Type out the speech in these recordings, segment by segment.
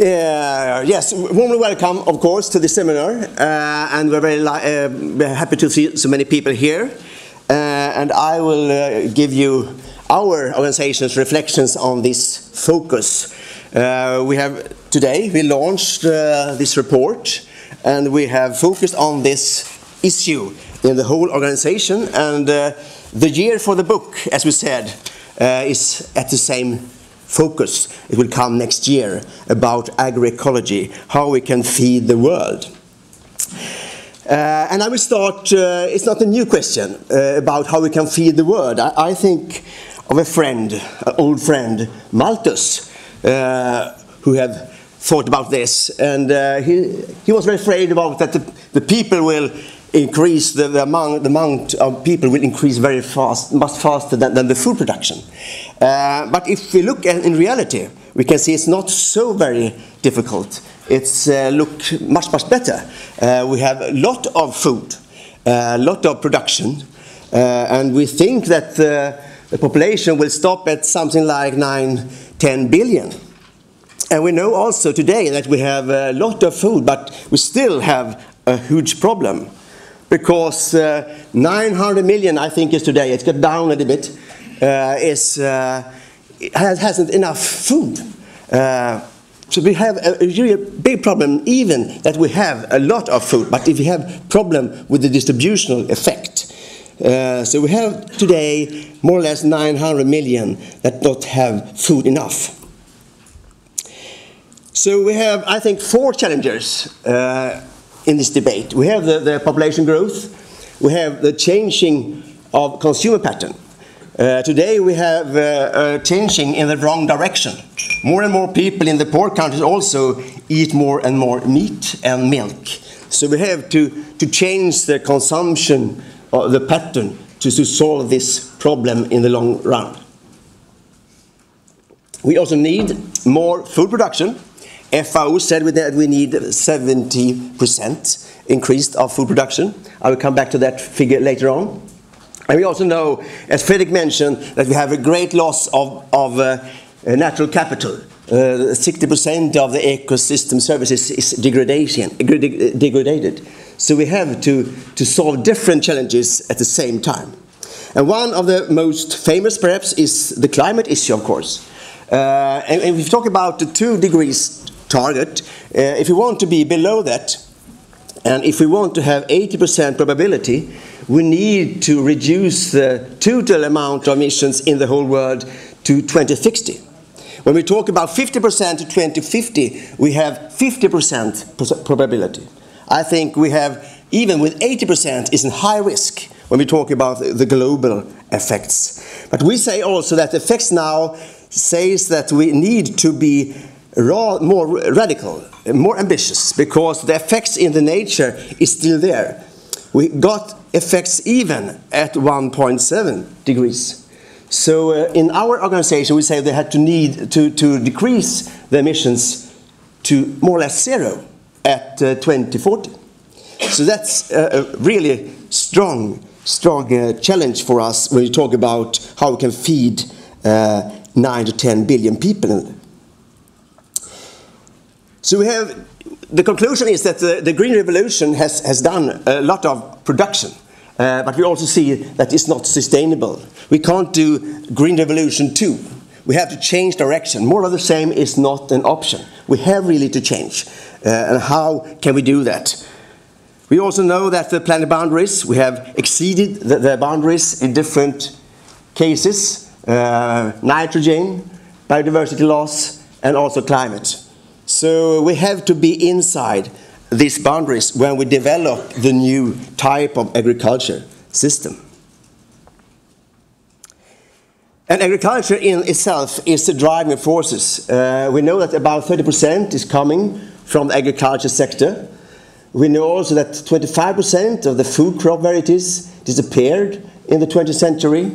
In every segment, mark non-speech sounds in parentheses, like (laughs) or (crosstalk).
Uh, yes, warmly welcome, of course, to the seminar, uh, and we're very uh, happy to see so many people here. Uh, and I will uh, give you our organization's reflections on this focus. We have today we launched this report, and we have focused on this issue in the whole organization. And the year for the book, as we said, is at the same focus. It will come next year about agroecology, how we can feed the world. Uh, and I will start, uh, it's not a new question uh, about how we can feed the world. I, I think of a friend, an old friend, Malthus, uh, who have thought about this. And uh, he, he was very afraid about that the, the people will increase, the, the, amount, the amount of people will increase very fast, much faster than, than the food production. Uh, but if we look at in reality, we can see it's not so very difficult. It's uh, look much, much better. Uh, we have a lot of food, a lot of production, uh, and we think that the population will stop at something like 9, 10 billion. And we know also today that we have a lot of food, but we still have a huge problem because uh, 900 million, I think, is today, it's got down a little bit, uh, is, uh, has, hasn't enough food. Uh, so we have a, really big problem, even that we have a lot of food, but if we have problem with the distributional effect. Uh, so we have today more or less 900 million that don't have food enough. So we have, I think, four challenges uh, in this debate. We have the, the population growth, we have the changing of consumer pattern. Uh, today we have uh, uh, changing in the wrong direction. More and more people in the poor countries also eat more and more meat and milk. So we have to, to change the consumption of the pattern to, to solve this problem in the long run. We also need more food production FAO said that we need 70% increased of food production. I will come back to that figure later on. And we also know, as Fredrik mentioned, that we have a great loss of, of uh, natural capital. 60% uh, of the ecosystem services is degradation, degraded. So we have to, to solve different challenges at the same time. And one of the most famous, perhaps, is the climate issue, of course. Uh, and, and we talk about the two degrees target. Uh, if we want to be below that, and if we want to have 80% probability, we need to reduce the total amount of emissions in the whole world to 2060. When we talk about 50% to 2050, we have 50% probability. I think we have, even with 80%, is a high risk when we talk about the global effects. But we say also that effects now says that we need to be more radical, more ambitious, because the effects in the nature is still there. We got effects even at 1.7 degrees. So uh, in our organization, we say they had to need to, to decrease the emissions to more or less zero at uh, 2040. So that's a, a really strong, strong uh, challenge for us when you talk about how we can feed uh, 9 to 10 billion people so we have, the conclusion is that the, the Green Revolution has, has done a lot of production, uh, but we also see that it's not sustainable. We can't do Green Revolution 2. We have to change direction. More of the same is not an option. We have really to change. Uh, and how can we do that? We also know that the planet boundaries, we have exceeded the, the boundaries in different cases, uh, nitrogen, biodiversity loss, and also climate. So we have to be inside these boundaries when we develop the new type of agriculture system. And agriculture in itself is the driving forces. Uh, we know that about 30% is coming from the agriculture sector. We know also that 25% of the food crop varieties disappeared in the 20th century.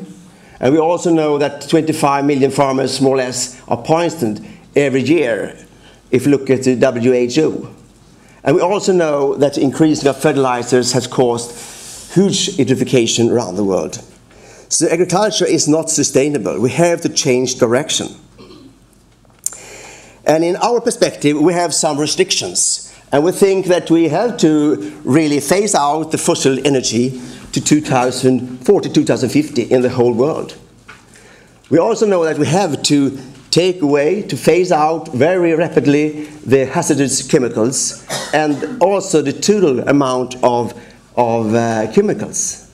And we also know that 25 million farmers, more or less, are poisoned every year if you look at the WHO. And we also know that increasing of fertilizers has caused huge eutrophication around the world. So agriculture is not sustainable. We have to change direction. And in our perspective, we have some restrictions. And we think that we have to really phase out the fossil energy to 2040, 2050 in the whole world. We also know that we have to take away, to phase out very rapidly the hazardous chemicals and also the total amount of, of uh, chemicals.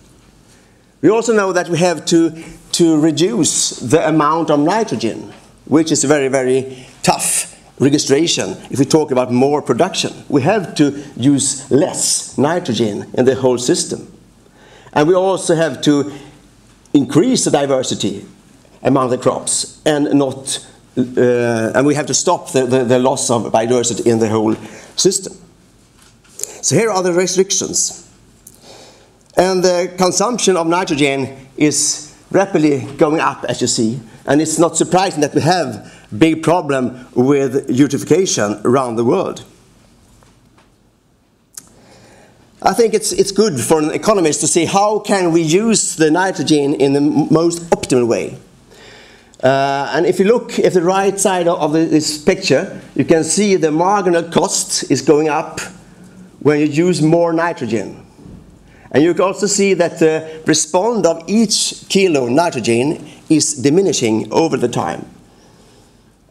We also know that we have to, to reduce the amount of nitrogen, which is a very, very tough registration if we talk about more production. We have to use less nitrogen in the whole system. And we also have to increase the diversity among the crops and not uh, and we have to stop the, the, the, loss of biodiversity in the whole system. So here are the restrictions. And the consumption of nitrogen is rapidly going up, as you see. And it's not surprising that we have big problem with eutrophication around the world. I think it's, it's good for an economist to see how can we use the nitrogen in the most optimal way. Uh, and if you look at the right side of this picture, you can see the marginal cost is going up when you use more nitrogen. And you can also see that the response of each kilo nitrogen is diminishing over the time.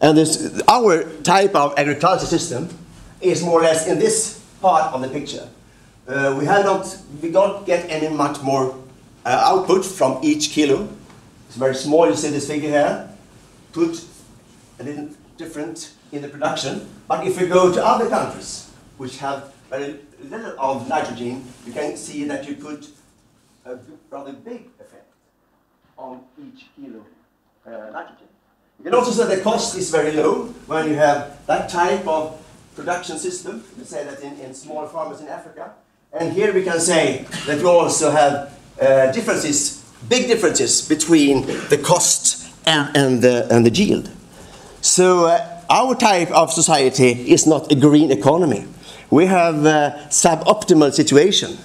And this, our type of agriculture system is more or less in this part of the picture. Uh, we have not, we don't get any much more uh, output from each kilo. It's very small, you see this figure here. Put a little different in the production. But if we go to other countries, which have very little of nitrogen, you can see that you put a rather big effect on each kilo uh, nitrogen. You can also say the cost is very low when you have that type of production system. We say that in, in small farmers in Africa. And here we can say that we also have uh, differences, big differences between the cost and, and, the, and the yield. So uh, our type of society is not a green economy. We have a suboptimal situation.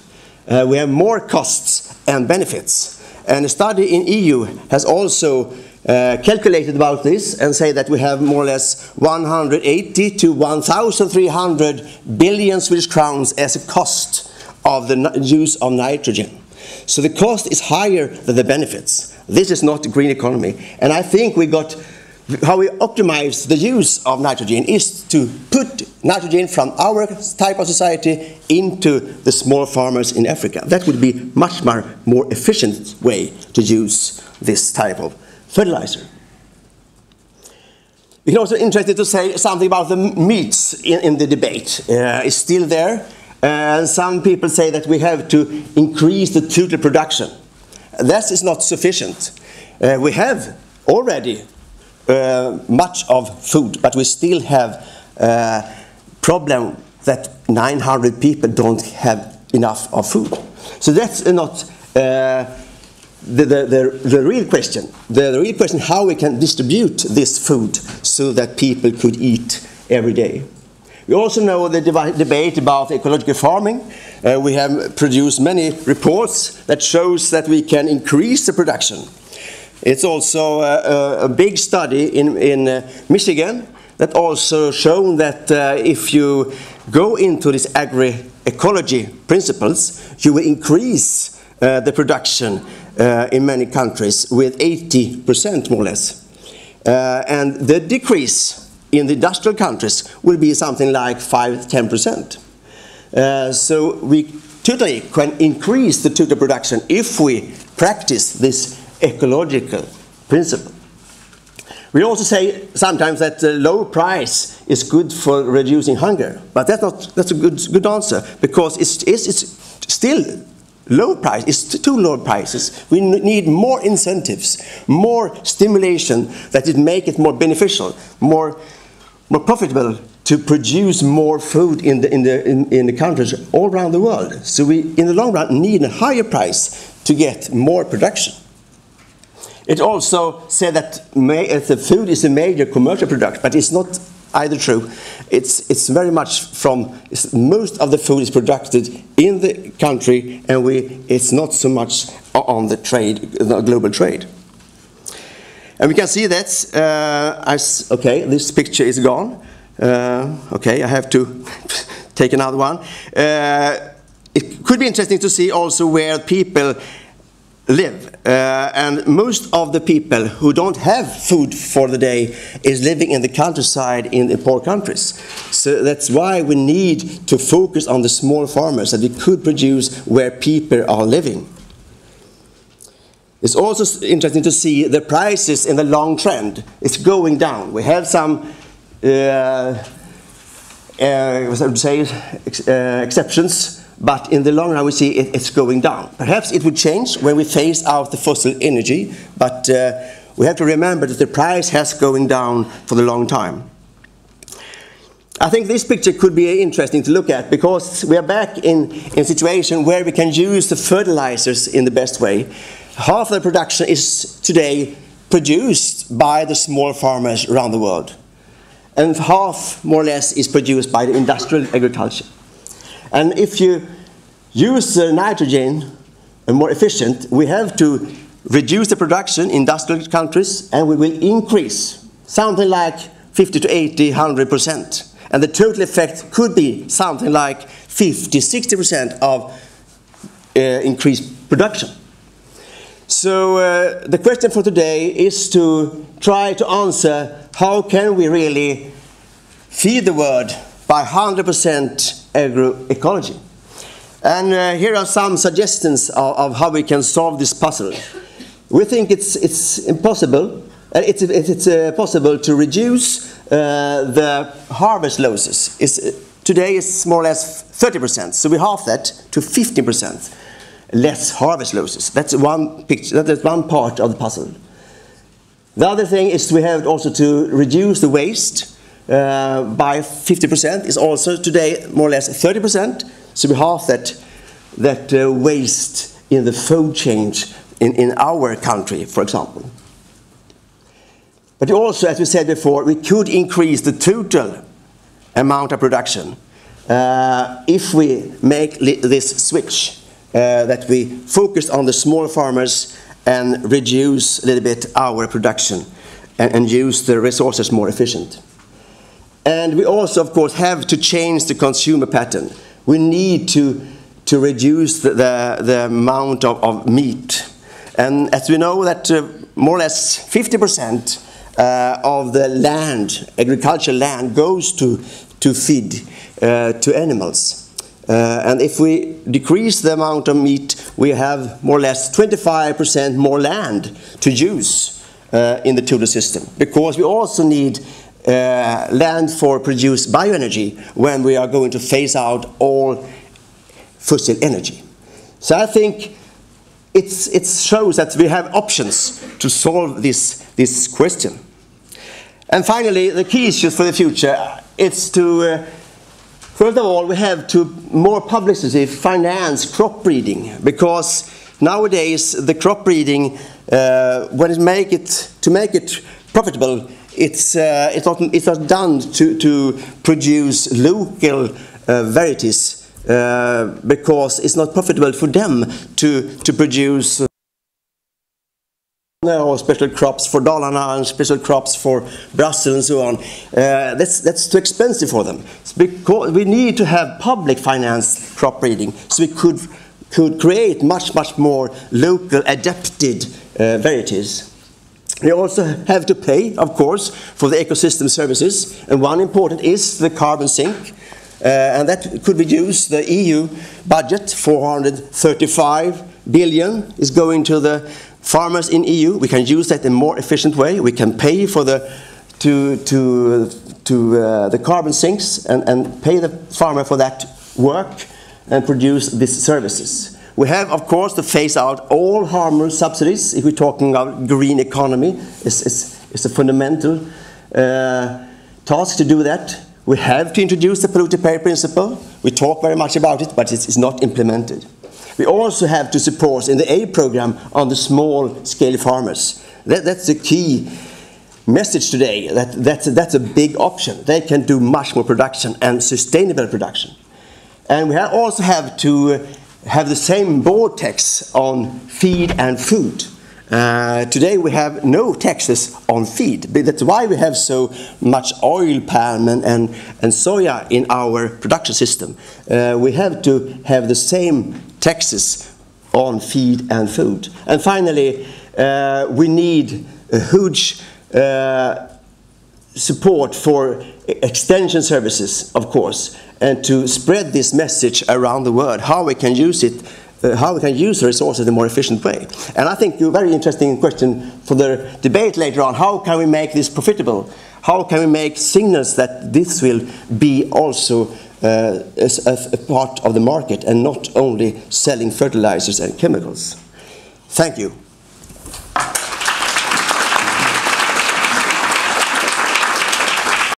Uh, we have more costs and benefits. And a study in EU has also uh, calculated about this and say that we have more or less 180 to 1,300 billion Swedish crowns as a cost of the use of nitrogen. So the cost is higher than the benefits. This is not a green economy. And I think we got how we optimize the use of nitrogen is to put nitrogen from our type of society into the small farmers in Africa. That would be much more, more efficient way to use this type of fertilizer. Can also interested to say something about the meats in, in the debate. Uh, it's still there. And some people say that we have to increase the total production. That is not sufficient. Uh, we have already uh, much of food, but we still have a uh, problem that 900 people don't have enough of food. So that's not uh, the, the, the, the, real question. The, the, real question how we can distribute this food so that people could eat every day. We also know the debate about ecological farming. Uh, we have produced many reports that shows that we can increase the production. It's also a, a big study in, in uh, Michigan that also shown that uh, if you go into these agroecology principles, you will increase uh, the production uh, in many countries with 80% more or less. Uh, and the decrease in the industrial countries will be something like 5-10%. Uh, so we totally can increase the total production if we practice this ecological principle. We also say sometimes that the low price is good for reducing hunger, but that's not that's a good good answer because it's it's, it's still low price. It's too low prices. We need more incentives, more stimulation that it make it more beneficial, more more profitable to produce more food in the in the in, in the countries all around the world. So we in the long run need a higher price to get more production. It also said that the food is a major commercial product, but it's not either true. It's, it's very much from, most of the food is produced in the country, and we, it's not so much on the trade, the global trade. And we can see that, uh, okay, this picture is gone. Uh, okay, I have to (laughs) take another one. Uh, it could be interesting to see also where people live. Uh, and most of the people who don't have food for the day is living in the countryside in the poor countries. So that's why we need to focus on the small farmers that we could produce where people are living. It's also interesting to see the prices in the long trend. It's going down. We have some uh, uh, say, ex uh, exceptions but in the long run we see it, it's going down. Perhaps it would change when we phase out the fossil energy, but uh, we have to remember that the price has going down for the long time. I think this picture could be interesting to look at because we are back in, in a situation where we can use the fertilizers in the best way. Half of the production is today produced by the small farmers around the world. And half, more or less, is produced by the industrial agriculture. And if you use uh, nitrogen more efficient, we have to reduce the production in industrial countries and we will increase something like 50 to 80, 100%. And the total effect could be something like 50, 60% of uh, increased production. So uh, the question for today is to try to answer how can we really feed the world by 100% agroecology. And uh, here are some suggestions of, of, how we can solve this puzzle. We think it's, it's impossible, uh, it's, it's uh, possible to reduce uh, the harvest losses. It's, uh, today it's more or less 30%, so we half that to 15% less harvest losses. That's one picture, that is one part of the puzzle. The other thing is we have also to reduce the waste uh, by 50% is also today more or less 30%. So we half that, that uh, waste in the food chain in, in our country, for example. But also, as we said before, we could increase the total amount of production uh, if we make this switch, uh, that we focus on the small farmers and reduce a little bit our production and, and use the resources more efficient. And we also, of course, have to change the consumer pattern. We need to, to reduce the, the, the amount of, of, meat. And as we know that uh, more or less 50% uh, of the land, agricultural land, goes to, to feed uh, to animals. Uh, and if we decrease the amount of meat, we have more or less 25% more land to use uh, in the total system. Because we also need uh, land for produced bioenergy when we are going to phase out all fossil energy. So I think it's, it shows that we have options to solve this, this question. And finally, the key issues for the future, it's to, uh, first of all, we have to more publicity finance crop breeding because nowadays the crop breeding, uh, when it make it, to make it profitable, it's, uh, it's, not, it's not done to, to produce local uh, varieties uh, because it's not profitable for them to, to produce or special crops for Dalarna and special crops for Brussels and so on. Uh, that's, that's too expensive for them. Because we need to have public finance crop breeding so we could, could create much, much more local adapted uh, varieties. We also have to pay, of course, for the ecosystem services, and one important is the carbon sink, uh, and that could reduce the EU budget. 435 billion is going to the farmers in EU. We can use that in a more efficient way. We can pay for the to to to uh, the carbon sinks and, and pay the farmer for that work and produce these services. We have, of course, to phase out all harmful subsidies. If we're talking about green economy, it's, it's, it's a fundamental uh, task to do that. We have to introduce the polluter pay principle. We talk very much about it, but it's, it's not implemented. We also have to support in the aid program on the small scale farmers. That, that's the key message today. That, that's, that's a big option. They can do much more production and sustainable production. And we also have to have the same board text on feed and food. Uh, today we have no taxes on feed. That's why we have so much oil palm and, and, and soya in our production system. Uh, we have to have the same taxes on feed and food. And finally, uh, we need a huge uh, support for extension services, of course, and to spread this message around the world, how we can use it, uh, how we can use the resources in a more efficient way. And I think a very interesting question for the debate later on, how can we make this profitable? How can we make signals that this will be also uh, as a, a part of the market and not only selling fertilizers and chemicals? Thank you.